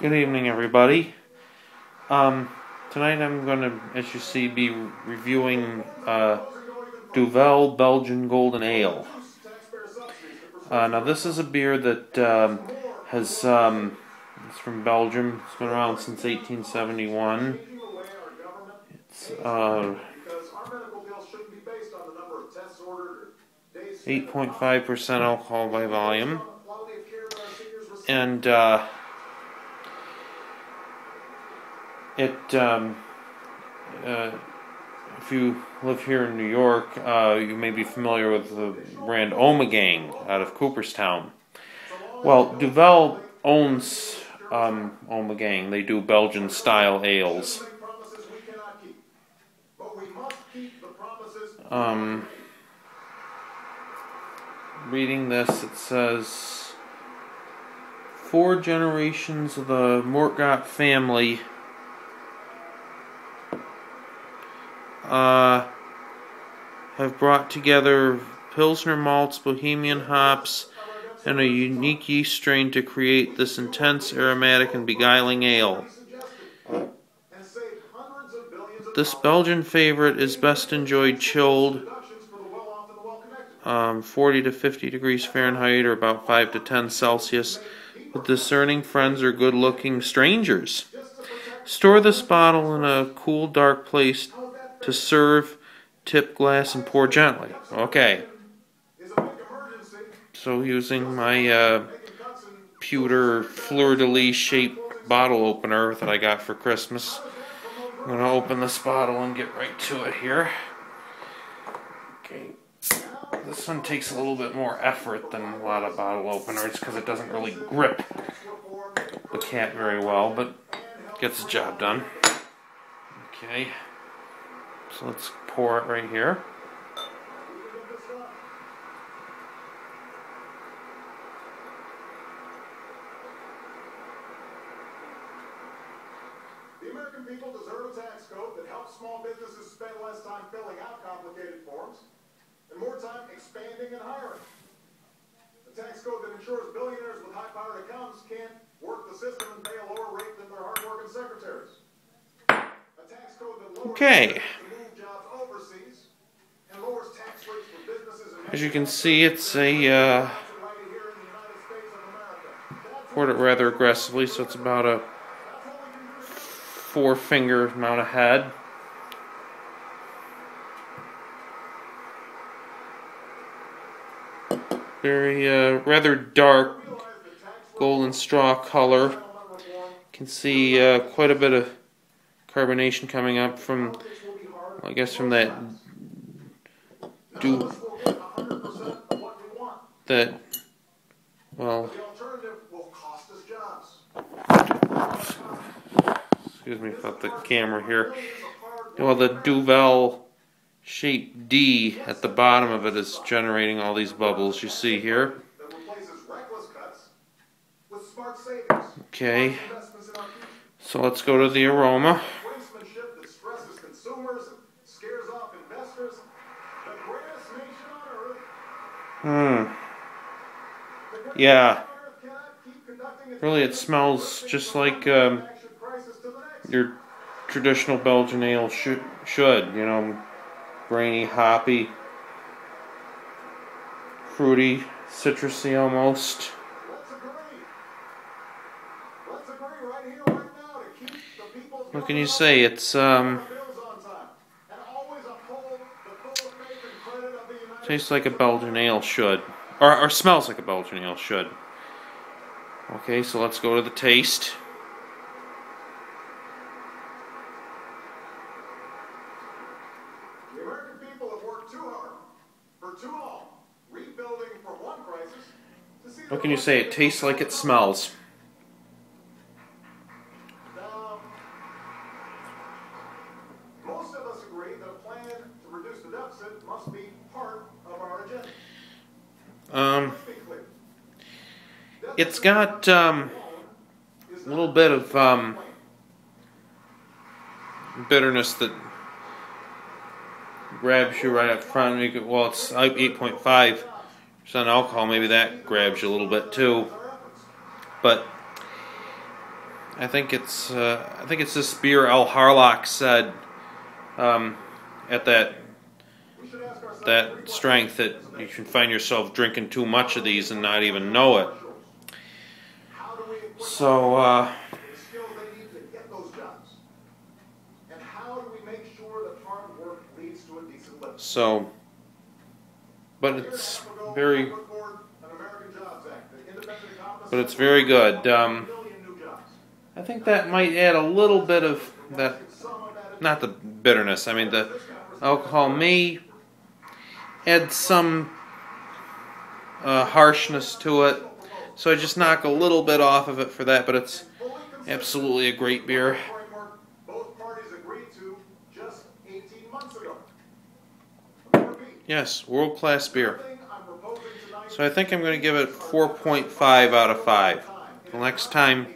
Good evening, everybody. Um, tonight I'm going to, as you see, be reviewing uh, Duvel Belgian Golden Ale. Uh, now, this is a beer that um, has, um, it's from Belgium. It's been around since 1871. It's uh, 8.5% alcohol by volume. And uh, it, um, uh, if you live here in New York, uh, you may be familiar with the brand Ommegang out of Cooperstown. Well, Duvel owns um, Ommegang. They do Belgian style ales. Um, reading this, it says four generations of the Moortgat family uh, have brought together Pilsner malts, Bohemian hops, and a unique yeast strain to create this intense, aromatic, and beguiling ale. This Belgian favorite is best enjoyed chilled, um, 40 to 50 degrees Fahrenheit or about 5 to 10 Celsius, with discerning friends or good looking strangers. Store this bottle in a cool, dark place to serve, tip glass, and pour gently. Okay. So, using my uh, pewter fleur de lis shaped bottle opener that I got for Christmas. I'm going to open this bottle and get right to it here. Okay. This one takes a little bit more effort than a lot of bottle openers because it doesn't really grip the cap very well, but gets the job done. Okay. So let's pour it right here. The American people deserve a tax code that helps small businesses spend less time filling out complicated forms and more time expanding and hiring. A tax code that ensures billionaires with high-powered accounts can't work the system and pay a lower rate than their hard-working secretaries. A tax code that lowers Okay. to move jobs overseas and lowers tax rates for businesses and As you can see, it's a uh, poured it rather aggressively, so it's about a four finger amount of head. Very uh, rather dark golden straw color. You can see uh, quite a bit of carbonation coming up from, I guess, from that do that. Well, The alternative will cost us excuse me about the camera here. Well, the Duvel shaped D at the bottom of it is generating all these bubbles you see here. that replaces reckless cuts with smart savings. Okay, Investments in our future. so let's go to the aroma. Brinksmanship that stresses consumers and scares off investors. The greatest nation on earth. Hmm. Yeah. Really, it smells just like um, your traditional Belgian ale should, should. You know, grainy, hoppy, fruity, citrusy almost. What can you say? It's um. Tastes like a Belgian ale should. Or, or smells like a Belgian ale should. Okay, so let's go to the taste. The American people have worked too hard for too long, rebuilding from one crisis to see. What can you say? It tastes like it smells. Now, most of us agree that a plan to reduce the deficit must be part of our agenda. Um, it's got um, a little bit of um, bitterness that grabs you right up front. Well, it's 8.5 percent alcohol. Maybe that grabs you a little bit too. But I think it's uh, I think it's this beer Al Harlock said um, at that that strength that you can find yourself drinking too much of these and not even know it. So uh, the so, but it's very but it's very good. Um, I think that might add a little bit of that, not the bitterness. I mean, the alcohol may add some uh, harshness to it. So I just knock a little bit off of it for that, but it's absolutely a great beer. Both parties agreed to just 18 months ago. Let me repeat, Yes, world class beer. So I think I'm going to give it 4.5 out of 5. Till next time,